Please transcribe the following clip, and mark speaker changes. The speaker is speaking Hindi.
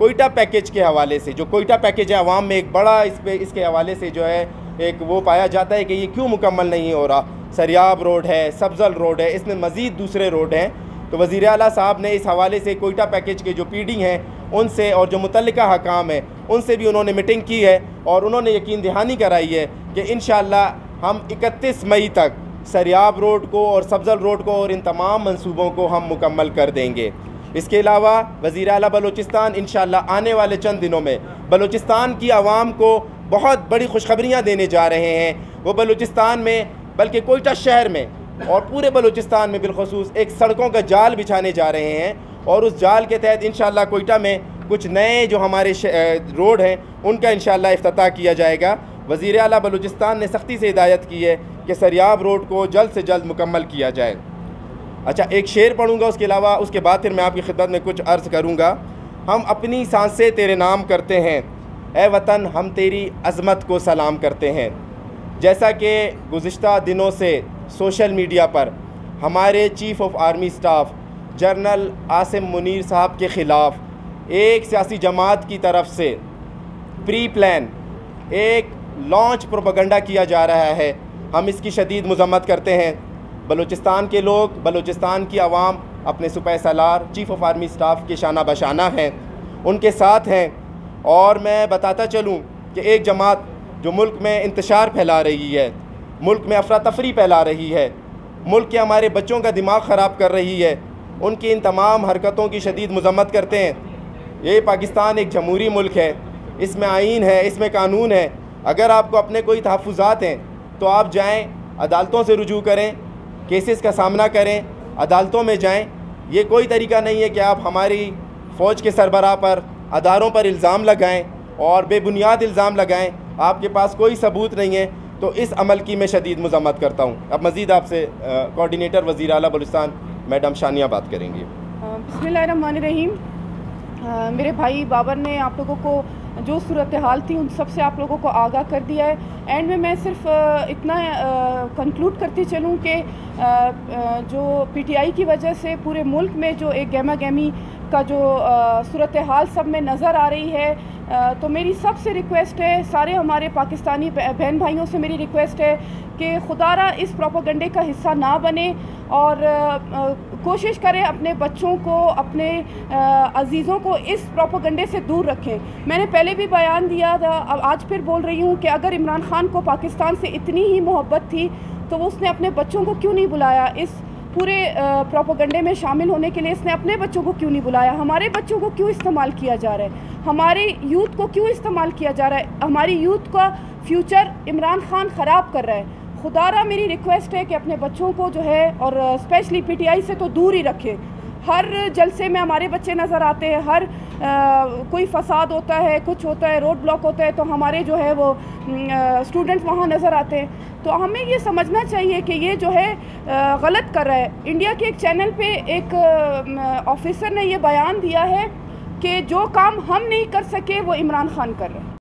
Speaker 1: कोयटा पैकेज के हवाले से, जो कोयटा पैकेज है आवाम में एक बड़ा इस पे, इसके हवाले से जो है, एक वो पाया जाता है कि ये क्यों मुकम्मल नहीं हो रहा। सरियाब रोड है सब्ज़ल रोड है, इसमें मज़ीद दूसरे रोड हैं। तो वज़ी अला साहब ने इस हवाले से कोयटा पैकेज के जो पी डी हैं, उनसे और जो मुतल हकाम है, उनसे भी उन्होंने मीटिंग की है और उन्होंने यकीन दहानी कराई है कि इन हम इकतीस मई तक सरियाब रोड को और सब्ज़ल रोड को और इन तमाम मनसूबों को हम मुकम्मल कर देंगे। इसके अलावा वज़ी अला बलोचिस्तान इन आने वाले चंद दिनों में बलोचिस्तान की आवाम को बहुत बड़ी खुशखबरियाँ देने जा रहे हैं। वो बलूचिस्तान में, बल्कि कोयटा शहर में और पूरे बलूचिस्तान में बिलखसूस एक सड़कों का जाल बिछाने जा रहे हैं और उस जाल के तहत इन कोयटा में कुछ नए जो हमारे रोड हैं, उनका इन अफ्ताह किया जाएगा। वज़ी अला बलूचिस्तान ने सख्ती से हिदायत की है कि सरियाब रोड को जल्द से जल्द मुकम्मल किया जाए। अच्छा एक शेर पढ़ूँगा, उसके अलावा उसके बाद फिर मैं आपकी खिदमत में कुछ अर्ज़ करूँगा। हम अपनी साँसें तेरे नाम करते हैं। ए वतन, हम तेरी अज़मत को सलाम करते हैं। जैसा कि गुज्त दिनों से सोशल मीडिया पर, हमारे chief of army staff, general Asim Munir साहब के ख़िलाफ़ एक सियासी जमात की तरफ़ से प्री प्लान एक लॉन्च प्रोपगंडा किया जा रहा है। हम इसकी शदीद मजम्मत करते हैं। बलूचिस्तान के लोग, बलूचिस्तान की आवाम अपने सुपह सलार चीफ़ ऑफ़ आर्मी स्टाफ के शाना बशाना हैं। उनके साथ हैं। और मैं बताता चलूँ कि एक जमात जो मुल्क में इंतशार फैला रही है, मुल्क में अफरा तफरी फैला रही है, मुल्क के हमारे बच्चों का दिमाग ख़राब कर रही है, उनकी इन तमाम हरकतों की शदीद मजम्मत करते हैं। ये पाकिस्तान एक जमहूरी मुल्क है। इसमें आइन है, इसमें कानून है। अगर आपको अपने कोई तहफ़ात हैं तो आप जाएँ, अदालतों से रुजू करें केसेस का सामना करें, अदालतों में जाएँ। ये कोई तरीका नहीं है कि आप हमारी फ़ौज के सरबराह पर अदारों पर इल्ज़ाम लगाएँ और बेबुनियाद इल्ज़ाम लगाएँ। आपके पास कोई सबूत नहीं है तो इस अमल की मैं शदीद मजम्मत करता हूँ। अब मज़ीद आपसे कोऑर्डिनेटर वज़ी अला बलुस्तान मैडम शानिया बात करेंगी।
Speaker 2: बसमीम मेरे भाई बाबर ने आप लोगों को जो सूरत हाल थी, उन सबसे आप लोगों को आगाह कर दिया है। एंड में, मैं सिर्फ़ इतना कंक्लूड करती चलूँ कि जो पीटीआई की वजह से पूरे मुल्क में जो एक गहमा गहमी का जो सूरत हाल सब में नज़र आ रही है तो मेरी सबसे रिक्वेस्ट है, सारे हमारे पाकिस्तानी बहन भाइयों से मेरी रिक्वेस्ट है कि खुदारा इस प्रोपोगंडे का हिस्सा ना बने और कोशिश करें अपने बच्चों को, अपने अजीज़ों को इस प्रोपोगंडे से दूर रखें। मैंने पहले भी बयान दिया था, अब आज फिर बोल रही हूँ कि अगर इमरान खान को पाकिस्तान से इतनी ही मोहब्बत थी तो वो उसने अपने बच्चों को क्यों नहीं बुलाया? इस पूरे प्रोपोगंडे में शामिल होने के लिए इसने अपने बच्चों को क्यों नहीं बुलाया? हमारे बच्चों को क्यों इस्तेमाल किया जा रहा है? हमारे यूथ को क्यों इस्तेमाल किया जा रहा है? हमारी यूथ का फ्यूचर इमरान खान ख़राब कर रहा है। खुदारा मेरी रिक्वेस्ट है कि अपने बच्चों को जो है और स्पेशली पीटीआई से तो दूर ही रखें। हर जलसे में हमारे बच्चे नज़र आते हैं हर आ, कोई फसाद होता है कुछ होता है रोड ब्लॉक होता है तो हमारे जो है वो स्टूडेंट वहाँ नज़र आते हैं। तो हमें ये समझना चाहिए कि ये जो है गलत कर रहा है। इंडिया के एक चैनल पे एक ऑफिसर ने ये बयान दिया है कि जो काम हम नहीं कर सके, वो इमरान खान कर रहे हैं।